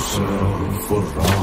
yourself around.